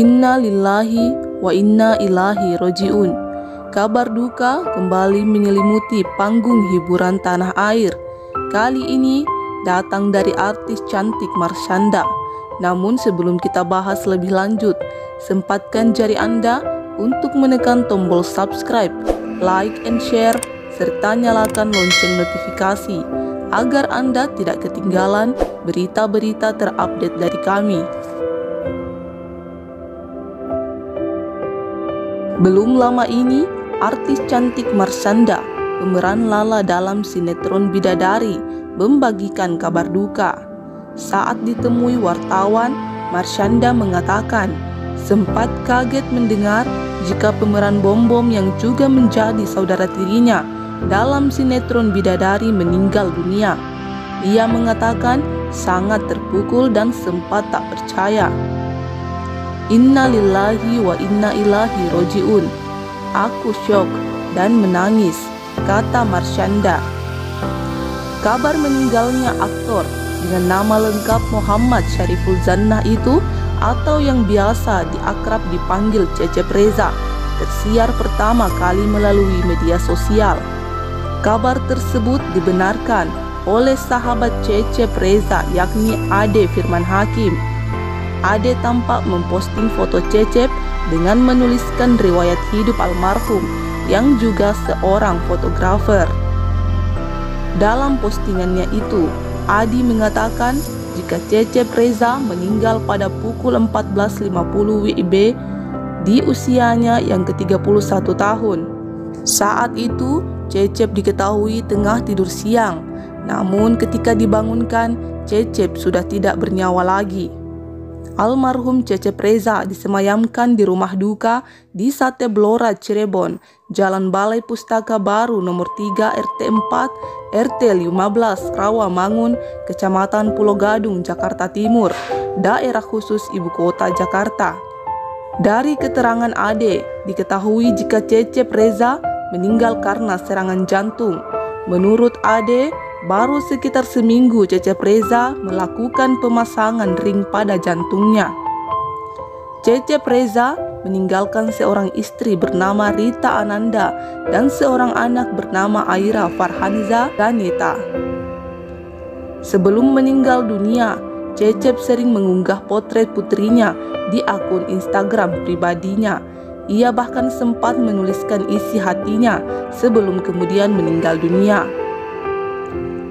Inna lillahi wa inna ilahi roji'un. Kabar duka kembali menyelimuti panggung hiburan tanah air. Kali ini datang dari artis cantik Marshanda. Namun sebelum kita bahas lebih lanjut, sempatkan jari Anda untuk menekan tombol subscribe, like and share, serta nyalakan lonceng notifikasi agar Anda tidak ketinggalan berita-berita terupdate dari kami. Belum lama ini, artis cantik Marsanda, pemeran Lala dalam sinetron Bidadari, membagikan kabar duka. Saat ditemui wartawan, Marshanda mengatakan sempat kaget mendengar jika pemeran Bom-Bom yang juga menjadi saudara tirinya dalam sinetron Bidadari meninggal dunia. Ia mengatakan sangat terpukul dan sempat tak percaya. Inna lillahi wa inna ilahi roji'un. Aku syok dan menangis, kata Marshanda. Kabar meninggalnya aktor dengan nama lengkap Muhammad Syariful Zannah itu atau yang biasa diakrab dipanggil Cecep Reza tersiar pertama kali melalui media sosial. Kabar tersebut dibenarkan oleh sahabat Cecep Reza yakni Ade Firman Hakim Ade tampak memposting foto Cecep dengan menuliskan riwayat hidup almarhum yang juga seorang fotografer. Dalam postingannya itu, Adi mengatakan jika Cecep Reza meninggal pada pukul 14.50 WIB di usianya yang ke-31 tahun. Saat itu, Cecep diketahui tengah tidur siang, namun ketika dibangunkan, Cecep sudah tidak bernyawa lagi. Almarhum Cecep Reza disemayamkan di rumah duka di Sate Blora Cirebon, Jalan Balai Pustaka Baru nomor 3 RT 4 RT 15 Rawamangun, Kecamatan Pulau Gadung, Jakarta Timur, daerah khusus ibu kota Jakarta. Dari keterangan Ade, diketahui jika Cecep Reza meninggal karena serangan jantung. Menurut Ade, Baru sekitar seminggu Cecep Reza melakukan pemasangan ring pada jantungnya. Cecep Reza meninggalkan seorang istri bernama Rita Ananda dan seorang anak bernama Aira Farhaniza Ganeta. Sebelum meninggal dunia, Cecep sering mengunggah potret putrinya di akun Instagram pribadinya. Ia bahkan sempat menuliskan isi hatinya sebelum kemudian meninggal dunia.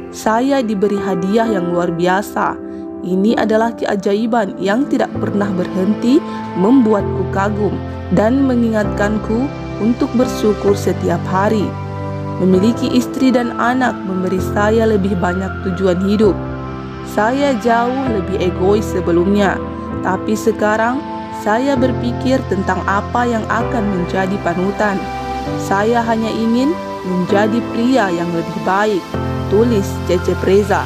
Saya diberi hadiah yang luar biasa. Ini adalah keajaiban yang tidak pernah berhenti membuatku kagum dan mengingatkanku untuk bersyukur setiap hari. Memiliki istri dan anak memberi saya lebih banyak tujuan hidup. Saya jauh lebih egois sebelumnya, tapi sekarang saya berpikir tentang apa yang akan menjadi panutan. Saya hanya ingin menjadi pria yang lebih baik tulis Cece Preza.